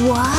What?